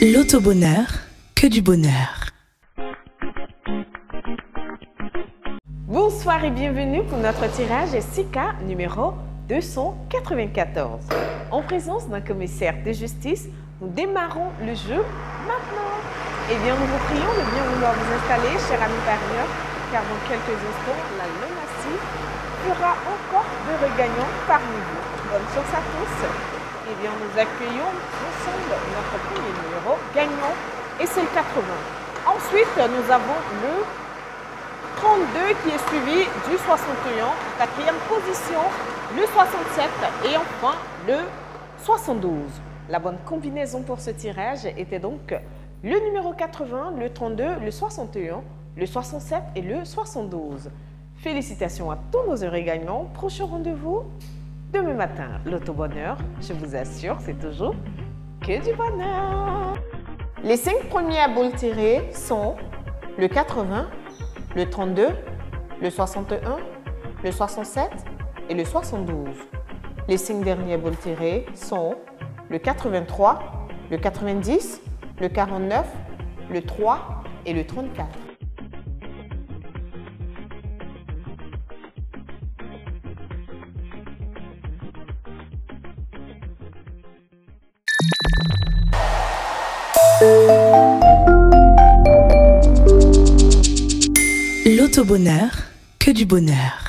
L'autobonheur, que du bonheur. Bonsoir et bienvenue pour notre tirage SICA numéro 294. En présence d'un commissaire de justice, nous démarrons le jeu maintenant. Eh bien, nous vous prions de bien vouloir vous installer, chers amis parieurs, car dans quelques instants, la Lonacie fera encore de regagnants parmi vous. Bonne chance à tous. Eh bien, nous accueillons ensemble notre premier numéro gagnant et c'est le 80. Ensuite, nous avons le 32 qui est suivi du 61, quatrième position, le 67 et enfin le 72. La bonne combinaison pour ce tirage était donc le numéro 80, le 32, le 61, le 67 et le 72. Félicitations à tous nos heureux gagnants. Prochain rendez-vous demain matin. L'auto-bonheur, je vous assure, c'est toujours que du bonheur. Les cinq premiers boules tirées sont le 80, le 32, le 61, le 67 et le 72. Les cinq derniers boules tirées sont le 83, le 90, le 49, le 3 et le 34. L'autobonheur, que du bonheur.